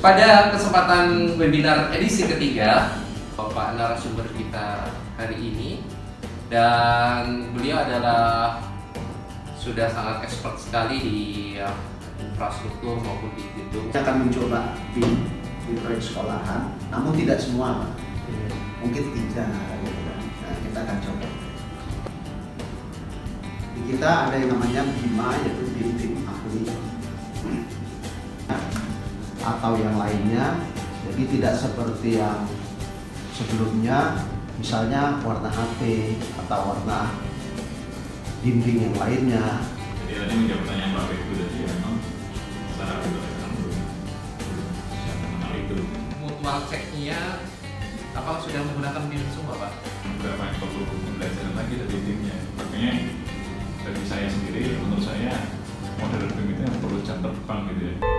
Pada kesempatan webinar edisi ketiga, Bapak narasumber kita hari ini dan beliau adalah sudah sangat expert sekali di uh, infrastruktur maupun di gedung. Kita akan mencoba di, proyek sekolahan, namun tidak semua. Mungkin tiga, kan. Nah, kita akan coba. Di kita ada yang namanya BIMA, yaitu bimbing ahli atau yang lainnya. Jadi tidak seperti yang sebelumnya, misalnya warna HP atau warna dinding yang lainnya. Jadi tadi menjawab pertanyaan Pak Beku tadi ya, memang secara kebetulan belum bisa mengenal itu. Mutual check-nya apakah sudah menggunakan BIM semua Pak? Beberapa yang perlu pembelajaran lagi dari timnya. Makanya bagi saya sendiri, menurut saya model BIM itu yang perlu jam terbang gitu ya.